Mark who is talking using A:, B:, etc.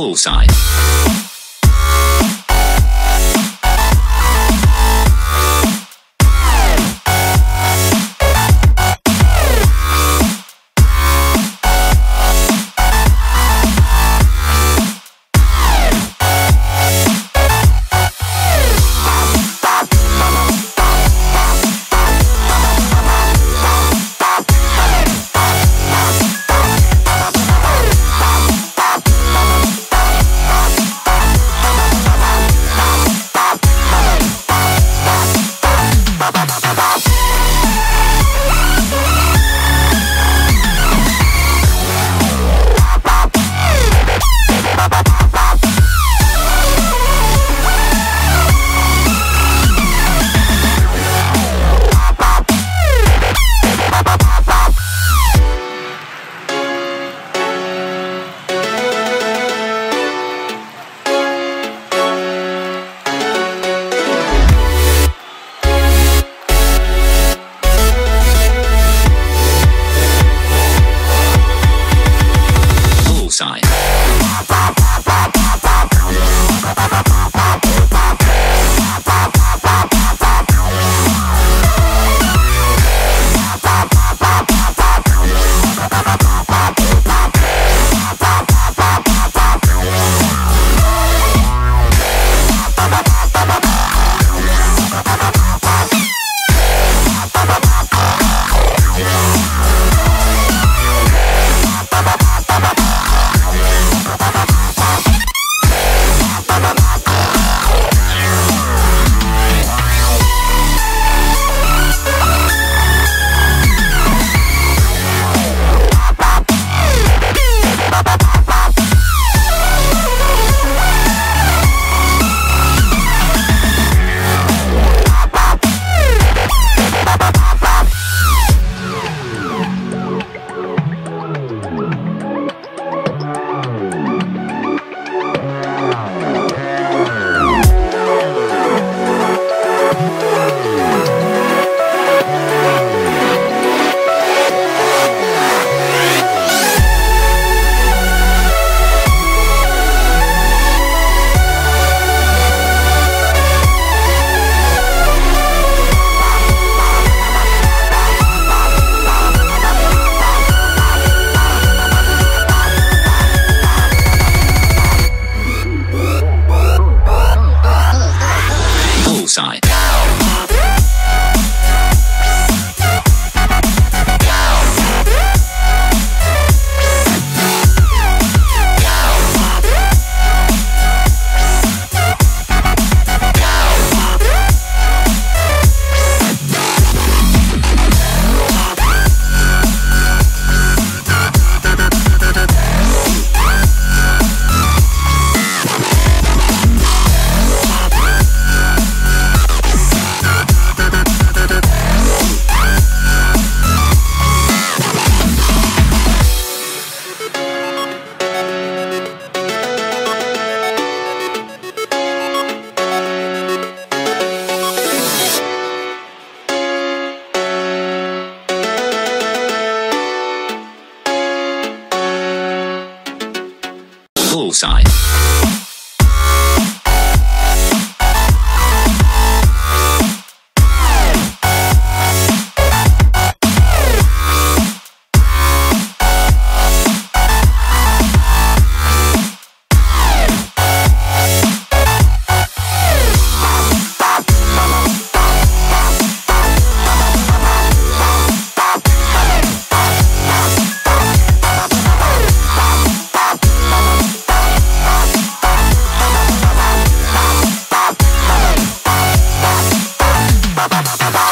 A: Bullseye. Bullseye. ババ